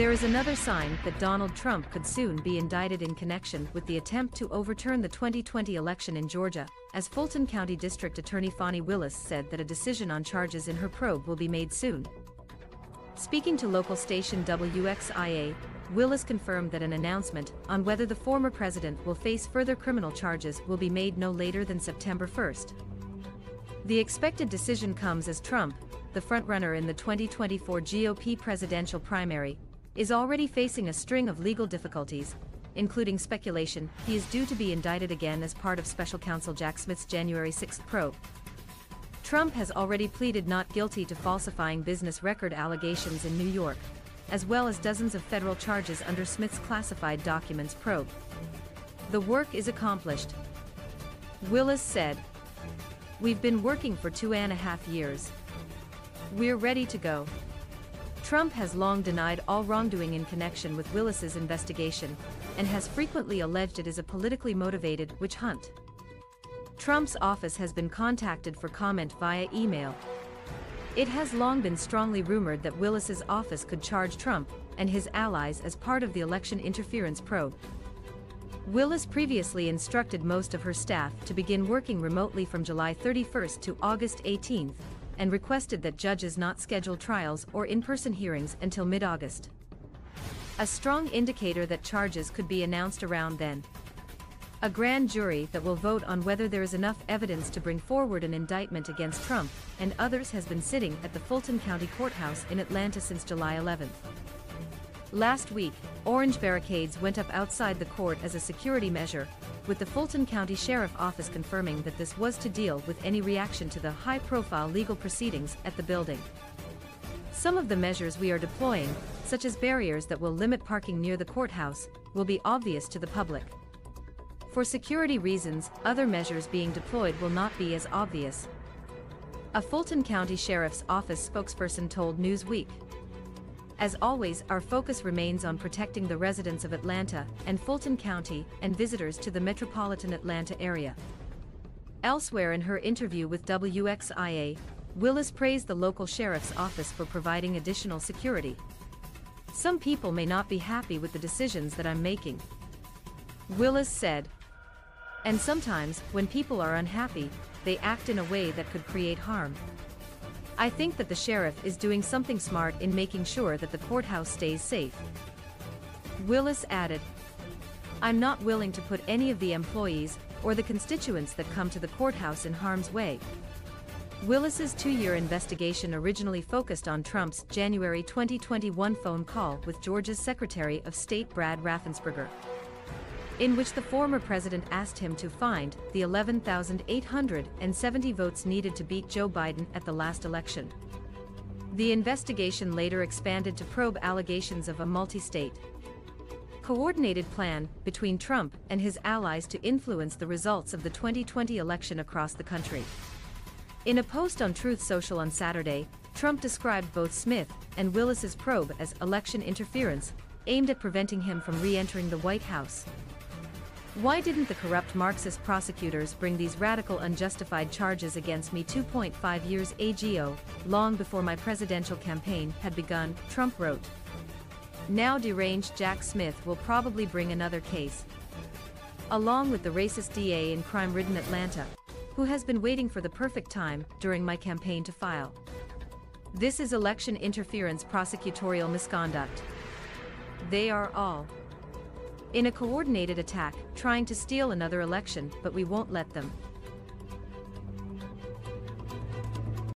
There is another sign that Donald Trump could soon be indicted in connection with the attempt to overturn the 2020 election in Georgia, as Fulton County District Attorney Fani Willis said that a decision on charges in her probe will be made soon. Speaking to local station WXIA, Willis confirmed that an announcement on whether the former president will face further criminal charges will be made no later than September 1st. The expected decision comes as Trump, the frontrunner in the 2024 GOP presidential primary, is already facing a string of legal difficulties, including speculation he is due to be indicted again as part of special counsel Jack Smith's January 6 probe. Trump has already pleaded not guilty to falsifying business record allegations in New York, as well as dozens of federal charges under Smith's classified documents probe. The work is accomplished. Willis said, We've been working for two and a half years. We're ready to go. Trump has long denied all wrongdoing in connection with Willis's investigation, and has frequently alleged it is a politically motivated witch hunt. Trump's office has been contacted for comment via email. It has long been strongly rumored that Willis's office could charge Trump and his allies as part of the election interference probe. Willis previously instructed most of her staff to begin working remotely from July 31 to August 18, and requested that judges not schedule trials or in-person hearings until mid-August. A strong indicator that charges could be announced around then. A grand jury that will vote on whether there is enough evidence to bring forward an indictment against Trump and others has been sitting at the Fulton County Courthouse in Atlanta since July 11. Last week, orange barricades went up outside the court as a security measure, with the Fulton County Sheriff Office confirming that this was to deal with any reaction to the high-profile legal proceedings at the building. Some of the measures we are deploying, such as barriers that will limit parking near the courthouse, will be obvious to the public. For security reasons, other measures being deployed will not be as obvious. A Fulton County Sheriff's Office spokesperson told Newsweek. As always, our focus remains on protecting the residents of Atlanta and Fulton County and visitors to the metropolitan Atlanta area. Elsewhere in her interview with WXIA, Willis praised the local sheriff's office for providing additional security. Some people may not be happy with the decisions that I'm making. Willis said. And sometimes, when people are unhappy, they act in a way that could create harm. I think that the sheriff is doing something smart in making sure that the courthouse stays safe. Willis added, I'm not willing to put any of the employees or the constituents that come to the courthouse in harm's way. Willis's two-year investigation originally focused on Trump's January 2021 phone call with Georgia's Secretary of State Brad Raffensperger in which the former president asked him to find the 11,870 votes needed to beat Joe Biden at the last election. The investigation later expanded to probe allegations of a multi-state coordinated plan between Trump and his allies to influence the results of the 2020 election across the country. In a post on Truth Social on Saturday, Trump described both Smith and Willis's probe as election interference, aimed at preventing him from re-entering the White House. Why didn't the corrupt Marxist prosecutors bring these radical unjustified charges against me 2.5 years ago, long before my presidential campaign had begun, Trump wrote. Now deranged Jack Smith will probably bring another case. Along with the racist DA in crime-ridden Atlanta, who has been waiting for the perfect time during my campaign to file. This is election interference prosecutorial misconduct. They are all in a coordinated attack, trying to steal another election, but we won't let them.